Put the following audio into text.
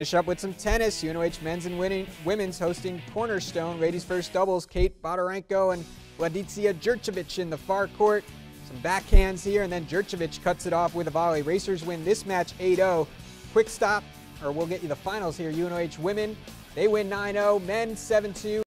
Finish up with some tennis. UNOH men's and winning, women's hosting Cornerstone. Ladies first doubles. Kate Bodarenko and Vladicia Jurcevic in the far court. Some backhands here, and then Jurcevic cuts it off with a volley. Racers win this match 8-0. Quick stop, or we'll get you the finals here. UNOH women, they win 9-0. Men 7-2.